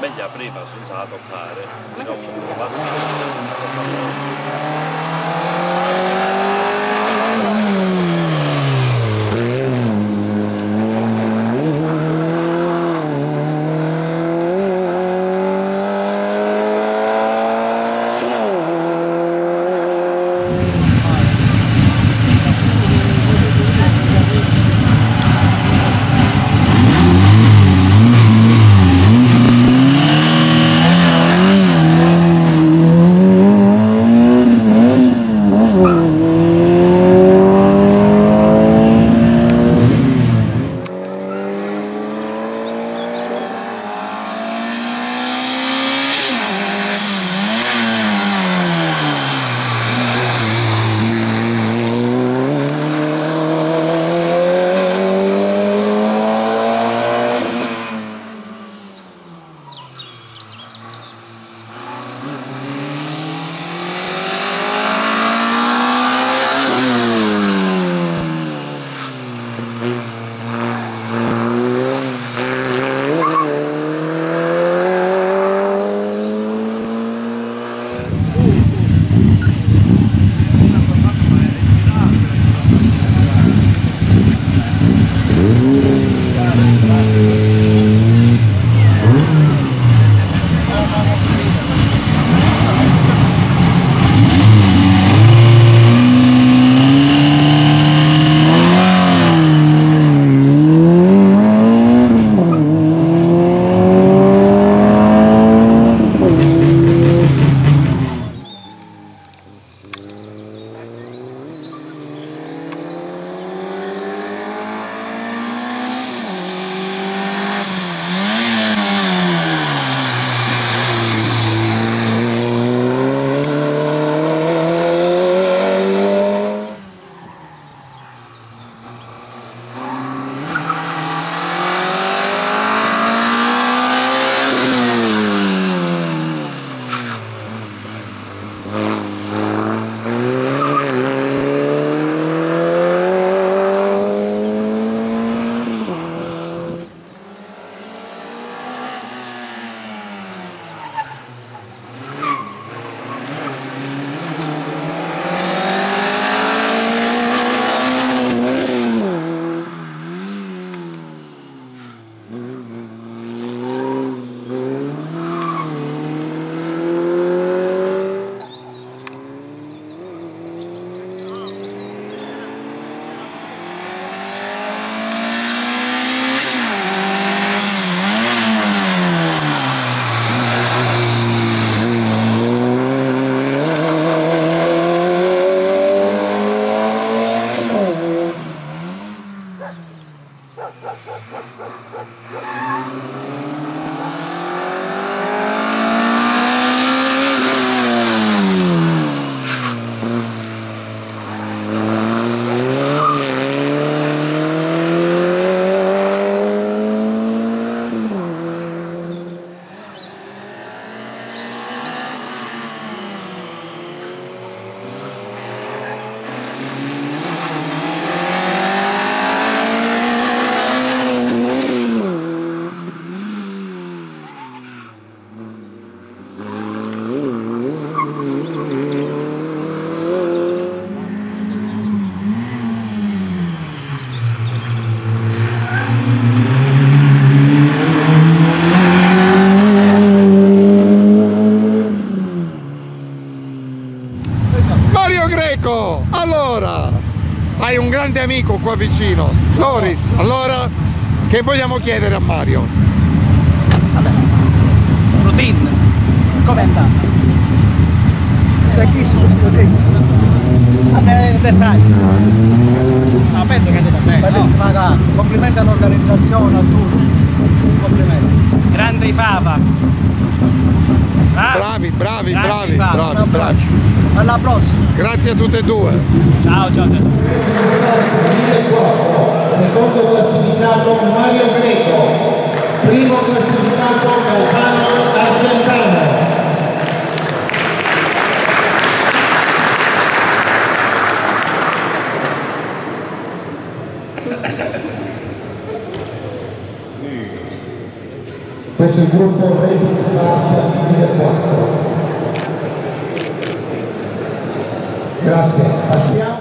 Meglio prima senza toccare, diciamo un Greco, allora, hai un grande amico qua vicino, Loris, allora, che vogliamo chiedere a Mario? Routine. Come è andata? Da chi sono Vabbè, dettagli. Ah, penso che è andata bene. Bellissima gara, complimenti all'organizzazione, a tutti. Complimenti. Grande Fava. Bravi, bravi, bravi, bravi, bravi. Alla prossima. Grazie a tutte e due. Ciao, ciao. ciao. secondo classificato Mario Greco, primo classificato Gaetano Il gruppo Racing Start 2004. Grazie. Passiamo